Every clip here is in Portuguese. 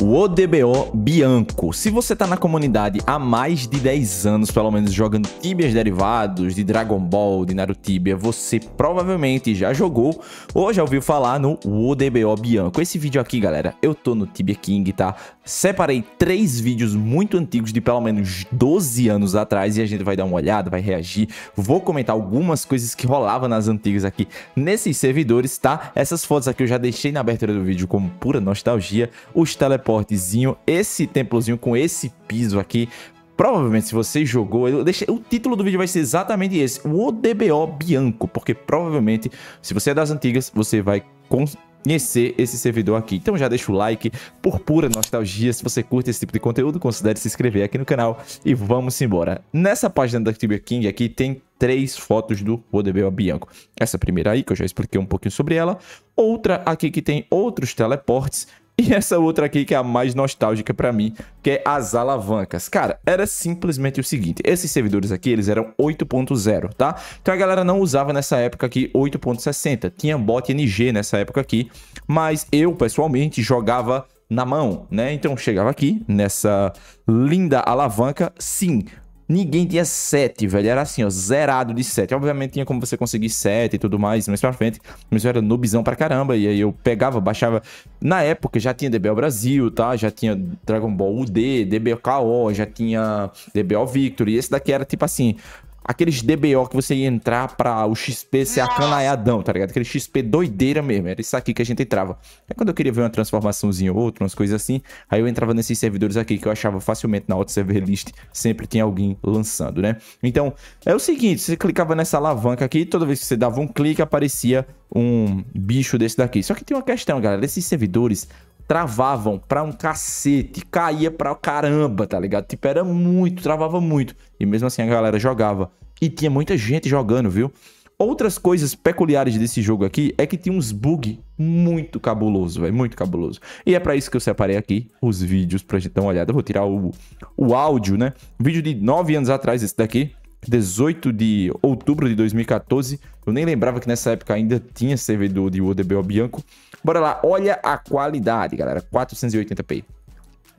o ODBO Bianco. Se você tá na comunidade há mais de 10 anos, pelo menos, jogando Tibias derivados, de Dragon Ball, de Naruto Tibia, você provavelmente já jogou ou já ouviu falar no ODBO Bianco. Esse vídeo aqui, galera, eu tô no Tibia King, tá? Separei três vídeos muito antigos de pelo menos 12 anos atrás e a gente vai dar uma olhada, vai reagir. Vou comentar algumas coisas que rolavam nas antigas aqui nesses servidores, tá? Essas fotos aqui eu já deixei na abertura do vídeo como pura nostalgia. Os teleportes teleportezinho, esse templozinho com esse piso aqui. Provavelmente, se você jogou, deixei, o título do vídeo vai ser exatamente esse, o ODBO Bianco, porque provavelmente, se você é das antigas, você vai conhecer esse servidor aqui. Então já deixa o like por pura nostalgia. Se você curte esse tipo de conteúdo, considere se inscrever aqui no canal e vamos embora. Nessa página da Tibia King aqui tem três fotos do ODBO Bianco. Essa primeira aí, que eu já expliquei um pouquinho sobre ela. Outra aqui que tem outros teleportes e essa outra aqui que é a mais nostálgica para mim, que é as alavancas. Cara, era simplesmente o seguinte, esses servidores aqui, eles eram 8.0, tá? Então a galera não usava nessa época aqui 8.60, tinha bot NG nessa época aqui, mas eu, pessoalmente, jogava na mão, né? Então chegava aqui, nessa linda alavanca, sim, Ninguém tinha 7, velho. Era assim, ó, zerado de 7. Obviamente tinha como você conseguir 7 e tudo mais, mas pra frente. Mas eu era noobzão pra caramba. E aí eu pegava, baixava. Na época já tinha DBO Brasil, tá? Já tinha Dragon Ball UD, DBO KO, já tinha DBO Victory. E esse daqui era tipo assim, aqueles DBO que você ia entrar pra o XP ser acanaiadão, tá ligado? Aquele XP doideira mesmo. Era isso aqui que a gente entrava. É quando eu queria ver uma transformaçãozinha ou outra, umas coisas assim. Aí eu entrava nesses servidores aqui que eu achava facilmente na auto server list. Sempre tinha alguém lançando, né? Então, é o seguinte: você clicava nessa alavanca aqui, toda vez que você dava um clique, aparecia um bicho desse daqui. Só que tem uma questão, galera. Esses servidores travavam pra um cacete, caía pra caramba, tá ligado? Tipo, era muito, travava muito. E mesmo assim a galera jogava. E tinha muita gente jogando, viu? Outras coisas peculiares desse jogo aqui é que tinha uns bug muito cabuloso, velho, muito cabuloso. E é para isso que eu separei aqui os vídeos pra gente dar uma olhada. Eu vou tirar o, o áudio, né? Vídeo de 9 anos atrás esse daqui, 18 de outubro de 2014. Eu nem lembrava que nessa época ainda tinha servidor de ODBO Bianco. Bora lá, olha a qualidade, galera. 480p.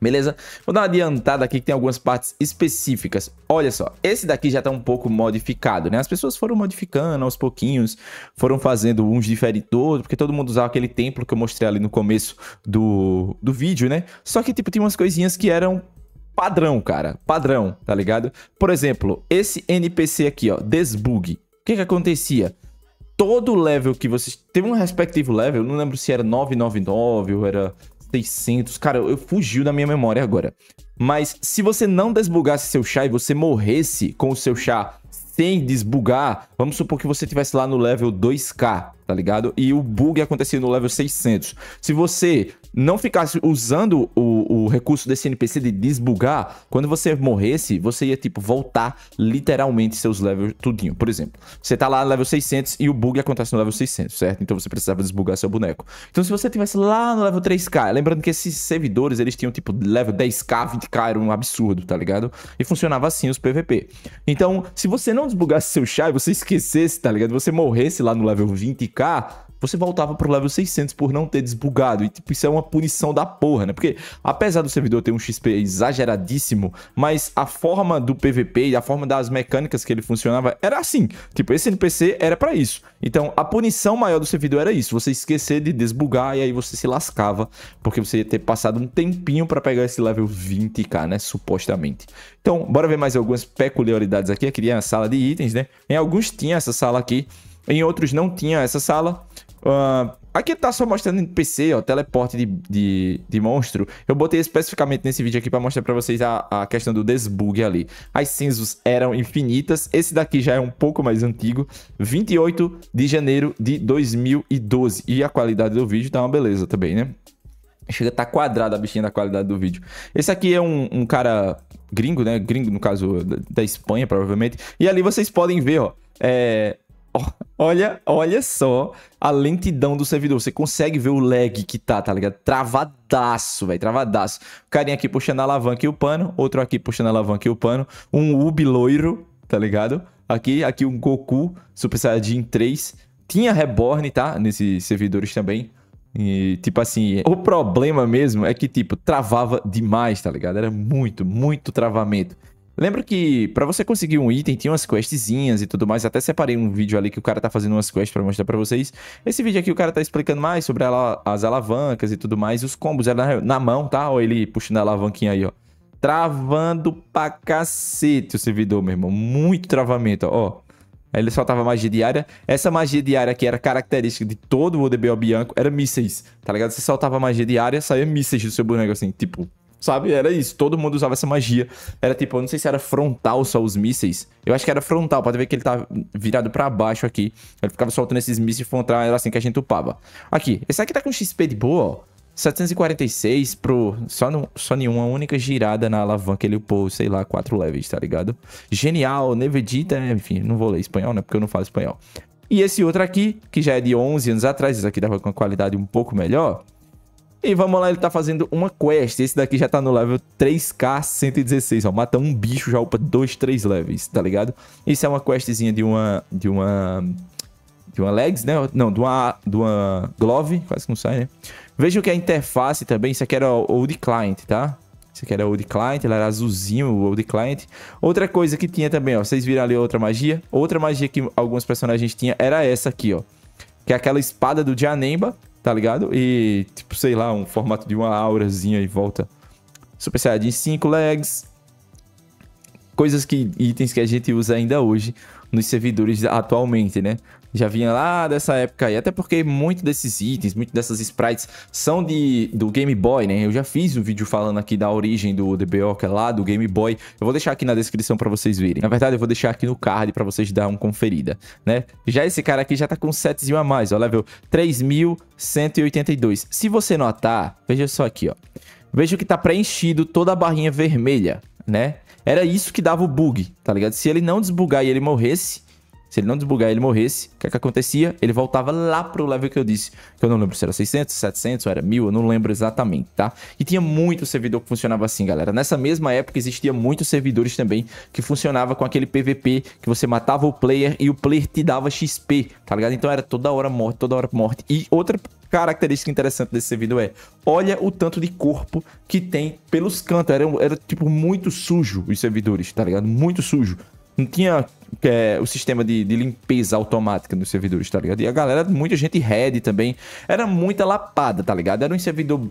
Beleza? Vou dar uma adiantada aqui que tem algumas partes específicas. Olha só, esse daqui já tá um pouco modificado, né? As pessoas foram modificando aos pouquinhos, foram fazendo uns diferentes porque todo mundo usava aquele templo que eu mostrei ali no começo do, do vídeo, né? Só que, tipo, tinha umas coisinhas que eram padrão, cara. Padrão, tá ligado? Por exemplo, esse NPC aqui, ó, Desbug. O que que acontecia? Todo level que vocês... Teve um respectivo level, não lembro se era 999 ou era 600. Cara, eu, eu fugiu da minha memória agora. Mas se você não desbugasse seu chá e você morresse com o seu chá sem desbugar, vamos supor que você estivesse lá no level 2k, tá ligado? E o bug acontecia no level 600. Se você não ficasse usando o, o recurso desse NPC de desbugar, quando você morresse, você ia, tipo, voltar literalmente seus levels tudinho. Por exemplo, você tá lá no level 600 e o bug acontece no level 600, certo? Então você precisava desbugar seu boneco. Então se você tivesse lá no level 3k, lembrando que esses servidores, eles tinham, tipo, level 10k, 20k, era um absurdo, tá ligado? E funcionava assim os PVP. Então, se você não desbugasse seu chá e você esquecesse, tá ligado? Você morresse lá no level 20k, você voltava pro level 600 por não ter desbugado. E, tipo, isso é uma punição da porra, né? Porque, apesar do servidor ter um XP exageradíssimo, mas a forma do PVP e a forma das mecânicas que ele funcionava era assim. Tipo, esse NPC era para isso. Então, a punição maior do servidor era isso. Você esquecer de desbugar e aí você se lascava. Porque você ia ter passado um tempinho para pegar esse level 20k, né? Supostamente. Então, bora ver mais algumas peculiaridades aqui. Aqui é a sala de itens, né? Em alguns tinha essa sala aqui. Em outros não tinha essa sala. Uh, aqui tá só mostrando NPC, ó, teleporte de, de, de monstro. Eu botei especificamente nesse vídeo aqui para mostrar para vocês a, a questão do desbug ali. As cinzas eram infinitas. Esse daqui já é um pouco mais antigo. 28 de janeiro de 2012. E a qualidade do vídeo tá uma beleza também, né? Chega a tá quadrada a bichinha da qualidade do vídeo. Esse aqui é um, um cara gringo, né? Gringo, no caso, da, da Espanha, provavelmente. E ali vocês podem ver, ó. É, Olha, olha só a lentidão do servidor. Você consegue ver o lag que tá, tá ligado? Travadaço, velho, travadaço. O carinha aqui puxando a alavanca e o pano, outro aqui puxando a alavanca e o pano, um Ubi loiro, tá ligado? Aqui, aqui um Goku Super Saiyajin 3. Tinha Reborn, tá? Nesses servidores também. E, tipo assim, o problema mesmo é que, tipo, travava demais, tá ligado? Era muito, muito travamento. Lembra que para você conseguir um item tinha umas questzinhas e tudo mais. Até separei um vídeo ali que o cara tá fazendo umas quests para mostrar para vocês. Esse vídeo aqui o cara tá explicando mais sobre ela, as alavancas e tudo mais. Os combos eram na, na mão, tá? Ou ele puxando a alavanquinha aí, ó. Travando pra cacete o servidor, meu irmão. Muito travamento, ó. Aí ele soltava magia diária. Essa magia diária que era característica de todo o ODBO Bianco era mísseis, tá ligado? Você soltava magia diária, saía mísseis do seu boneco, assim, tipo, Sabe? Era isso. Todo mundo usava essa magia. Era tipo, eu não sei se era frontal só os mísseis. Eu acho que era frontal. Pode ver que ele tá virado para baixo aqui. Ele ficava soltando esses mísseis frontal. Era assim que a gente upava. Aqui. Esse aqui tá com XP de boa, ó. 746 pro... Só, no, só em uma única girada na alavanca ele upou, sei lá, 4 levels, tá ligado? Genial. Nevedita, enfim, não vou ler espanhol, né? Porque eu não falo espanhol. E esse outro aqui, que já é de 11 anos atrás. Esse aqui tava com uma qualidade um pouco melhor. E vamos lá, ele tá fazendo uma quest. Esse daqui já tá no level 3k 116, ó. Mata um bicho, já upa 2, 3 levels, tá ligado? Isso é uma questzinha de uma... De uma... De uma legs, né? Não, de uma, de uma glove. Quase que não sai, né? Vejam que a interface também... Isso aqui era o Old Client, tá? Isso aqui era o Old Client, ele era azulzinho, o Old Client. Outra coisa que tinha também, ó. Vocês viram ali outra magia? Outra magia que alguns personagens tinham era essa aqui, ó. Que é aquela espada do Janemba, tá ligado? E, tipo, sei lá, um formato de uma aurazinha em volta. Super Saiyajin 5 legs. Coisas que, itens que a gente usa ainda hoje nos servidores atualmente, né? Já vinha lá dessa época aí, até porque muito desses itens, muito dessas sprites são de, do Game Boy, né? Eu já fiz um vídeo falando aqui da origem do DBO, que é lá do Game Boy. Eu vou deixar aqui na descrição para vocês verem. Na verdade, eu vou deixar aqui no card para vocês dar uma conferida, né? Já esse cara aqui já tá com 7 a mais, ó, level 3182. Se você notar, veja só aqui, ó. Veja que tá preenchido toda a barrinha vermelha, né? Era isso que dava o bug, tá ligado? Se ele não desbugar e ele morresse, se ele não desbugar e ele morresse, o que, é que acontecia? Ele voltava lá pro level que eu disse. Que eu não lembro se era 600, 700 ou era 1000, eu não lembro exatamente, tá? E tinha muito servidor que funcionava assim, galera. Nessa mesma época existia muitos servidores também que funcionava com aquele PVP que você matava o player e o player te dava XP, tá ligado? Então era toda hora morte, toda hora morte. E outra característica interessante desse servidor é, olha o tanto de corpo que tem pelos cantos. Era, era tipo muito sujo os servidores, tá ligado? Muito sujo. Não tinha é, o sistema de, de, limpeza automática nos servidores, tá ligado? E a galera, muita gente red também. Era muita lapada, tá ligado? Era um servidor.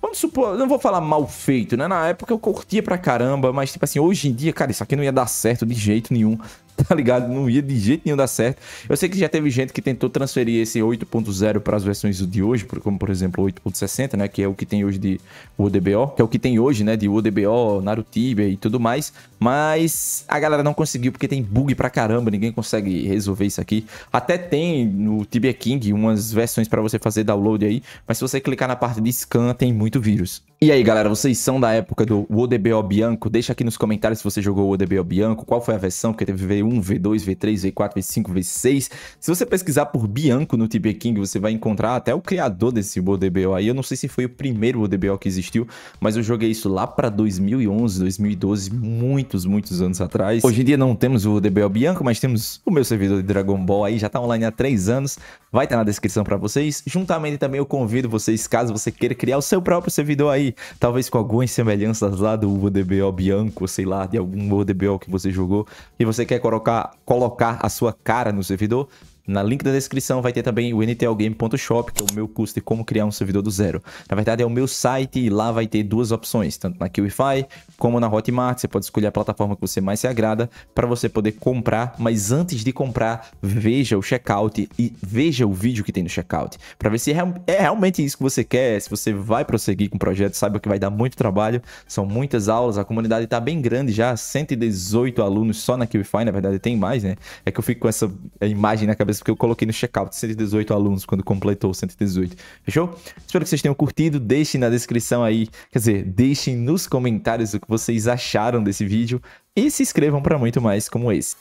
Vamos supor, não vou falar mal feito, né? Na época eu curtia pra caramba, mas tipo assim, hoje em dia, cara, isso aqui não ia dar certo de jeito nenhum. tá ligado? Não ia de jeito nenhum dar certo. Eu sei que já teve gente que tentou transferir esse 8.0 para as versões de hoje, como por exemplo o 8.60, né? Que é o que tem hoje de UDBO, que é o que tem hoje, né? De UDBO, Narutibia e tudo mais. Mas a galera não conseguiu porque tem bug pra caramba, ninguém consegue resolver isso aqui. Até tem no Tibia King umas versões para você fazer download aí, mas se você clicar na parte de scan, tem muito vírus. E aí, galera, vocês são da época do ODBO Bianco? Deixa aqui nos comentários se você jogou o ODBO Bianco, qual foi a versão, que teve V1, V2, V3, V4, V5, V6. Se você pesquisar por Bianco no TB King, você vai encontrar até o criador desse ODBO aí. Eu não sei se foi o primeiro ODBO que existiu, mas eu joguei isso lá para 2011, 2012, muitos, muitos anos atrás. Hoje em dia não temos o ODBO Bianco, mas temos o meu servidor de Dragon Ball aí, já tá online há 3 anos. Vai estar na descrição para vocês. Juntamente também eu convido vocês, caso você queira criar o seu próprio servidor aí, talvez com algumas semelhanças lá do ODBO Bianco, sei lá, de algum ODBO que você jogou, e você quer colocar, colocar a sua cara no servidor, na link da descrição vai ter também o ntlgame.shop, que é o meu curso de como criar um servidor do zero. Na verdade, é o meu site e lá vai ter duas opções, tanto na QIFI como na Hotmart. Você pode escolher a plataforma que você mais se agrada para você poder comprar, mas antes de comprar, veja o checkout e veja o vídeo que tem no checkout, para ver se é realmente isso que você quer, se você vai prosseguir com o projeto, saiba que vai dar muito trabalho, são muitas aulas, a comunidade está bem grande já, 118 alunos só na QIFI, na verdade tem mais, né? É que eu fico com essa imagem na cabeça porque eu coloquei no checkout 118 alunos quando completou 118. Fechou? Espero que vocês tenham curtido. Deixem na descrição aí, quer dizer, deixem nos comentários o que vocês acharam desse vídeo e se inscrevam para muito mais como esse.